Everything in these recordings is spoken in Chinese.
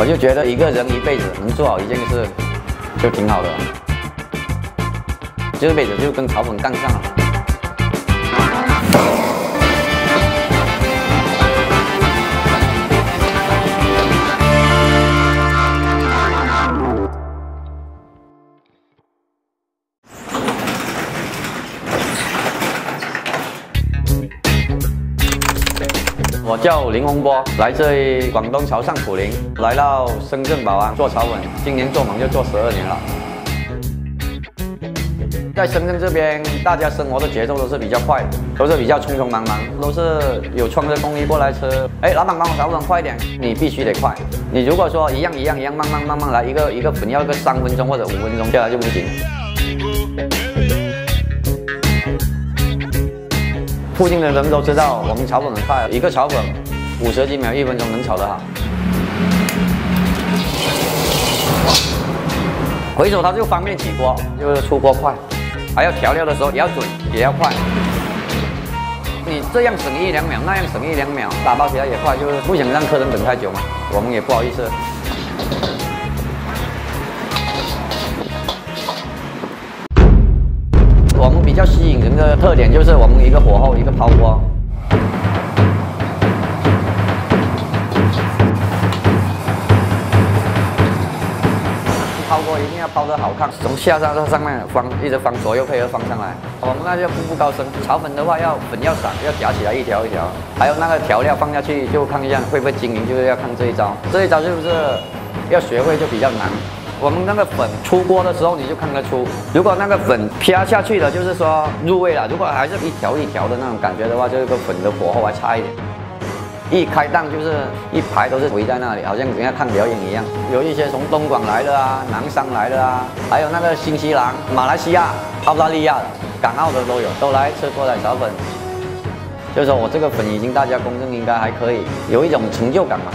我就觉得一个人一辈子能做好一件事，就挺好的，这辈子就跟炒粉干上了。我叫林洪波，来自于广东潮汕普宁，来到深圳宝安做炒粉，今年做忙就做十二年了。在深圳这边，大家生活的节奏都是比较快的，都是比较匆匆忙忙，都是有穿着工衣过来吃。哎，老板帮我炒粉快一点，你必须得快。你如果说一样一样一样慢慢慢慢来，一个一个粉要个三分钟或者五分钟下来就不行。附近的人都知道我们炒粉很快，一个炒粉五十几秒、一分钟能炒得好。回手它就方便起锅，就是出锅快，还要调料的时候也要准，也要快。你这样省一两秒，那样省一两秒，打包起来也快，就是不想让客人等太久嘛，我们也不好意思。较吸引人的特点就是我们一个火候，一个抛锅。抛锅一定要抛得好看，从下上到上面翻，一直翻左右配合翻上来。我们那就步步高升。炒粉的话要粉要散，要夹起来一条一条。还有那个调料放下去就看一下会不会均匀，就是要看这一招。这一招是不是要学会就比较难。我们那个粉出锅的时候你就看得出，如果那个粉飘下去了，就是说入味了；如果还是一条一条的那种感觉的话，这个粉的火候还差一点。一开档就是一排都是围在那里，好像人家看表演一样。有一些从东莞来的啊，南山来的啊，还有那个新西兰、马来西亚、澳大利亚、港澳的都有，都来吃过来炒粉。就是说我这个粉已经大家公认应该还可以，有一种成就感嘛。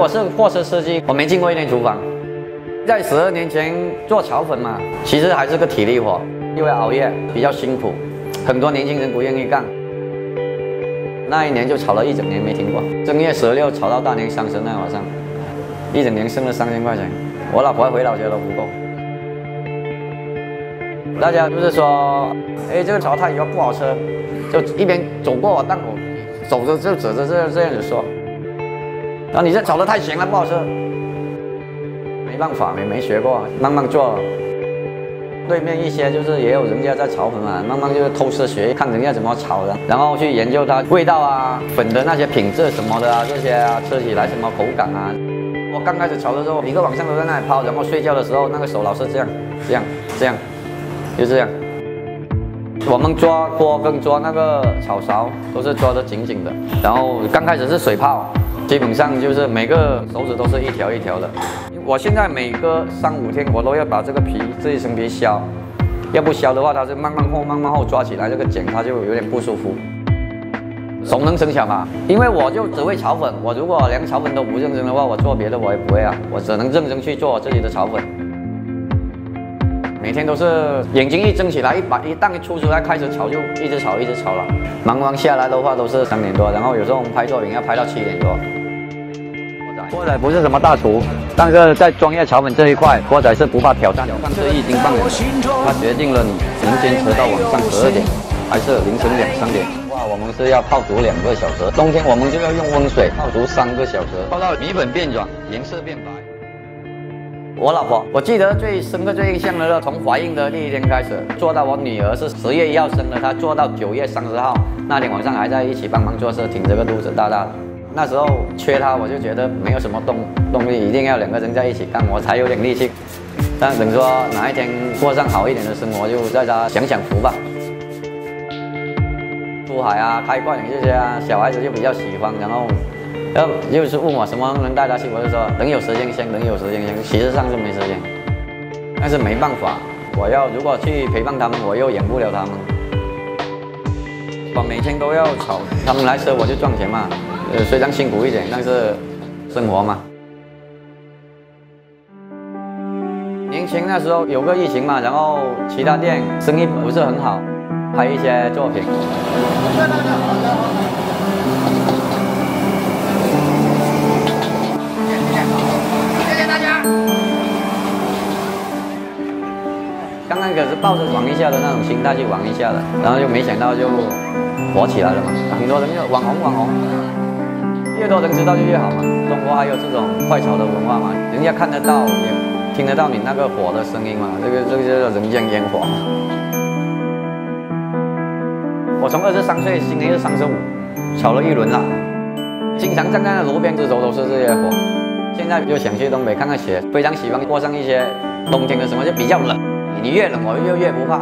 我是货车司机，我没进过一天厨房。在十二年前做炒粉嘛，其实还是个体力活，因为熬夜比较辛苦，很多年轻人不愿意干。那一年就炒了一整年没停过，正月十六炒到大年三十那晚上，一整年剩了三千块钱，我老婆回老家都不够。大家就是说，哎，这个炒菜以后不好吃，就一边走过我档口，走着就指着这这样子说。然后你这炒的太咸了，不好吃。没办法，没没学过，慢慢做。对面一些就是也有人家在炒粉嘛，慢慢就是偷师学艺，看人家怎么炒的，然后去研究它味道啊、粉的那些品质什么的啊，这些啊，吃起来什么口感啊。我刚开始炒的时候，一个晚上都在那里泡，然后睡觉的时候那个手老是这样、这样、这样，就这样。我们抓锅跟抓那个炒勺都是抓得紧紧的，然后刚开始是水泡。基本上就是每个手指都是一条一条的。我现在每隔三五天我都要把这个皮这一层皮削，要不削的话它是慢慢厚慢慢厚抓起来这个茧它就有点不舒服。熟能生巧嘛，因为我就只会炒粉，我如果连炒粉都不认真的话，我做别的我也不会啊，我只能认真去做我自己的炒粉。每天都是眼睛一睁起来，一把一旦一出出来开始炒就一直炒一直炒了，忙完下来的话都是三点多，然后有时候我们拍作品要拍到七点多。郭仔不是什么大厨，但是在专业炒粉这一块，郭仔是不怕挑战。看这一斤半两，它决定了你能坚持到晚上十二点，还是凌晨两三点。哇，我们是要泡煮两个小时，冬天我们就要用温水泡煮三个小时，泡到米粉变软，颜色变白。我老婆，我记得最深刻、最印象的是，从怀孕的第一天开始，做到我女儿是十月一号生的，她做到九月三十号那天晚上还在一起帮忙做事，挺着个肚子大大的。那时候缺他，我就觉得没有什么动动力，一定要两个人在一起干，我才有点力气。但等说哪一天过上好一点的生活，就在家享享福吧。出海啊，开挂这些啊，小孩子就比较喜欢。然后，要就是问我什么能带他去，我就说等有时间先，等有时间先。其实上是没时间，但是没办法，我要如果去陪伴他们，我又养不了他们。我每天都要炒，他们来车我就赚钱嘛。呃，虽然辛苦一点，但是生活嘛。年轻那时候有个疫情嘛，然后其他店生意不是很好，拍一些作品。谢谢大家，刚刚可是抱着玩一下的那种心态去玩一下的，然后就没想到就火起来了嘛，很多人就网红网红，越多人知道就越好嘛。中国还有这种快炒的文化嘛，人家看得到也。听得到你那个火的声音嘛？这个这个叫人间烟火。我从二十三岁，今年是三十五，炒了一轮了，经常站在那路边的时候都是这些火。现在就想去东北看看雪，非常喜欢过上一些冬天的生活，就比较冷。你越冷，我就越不怕。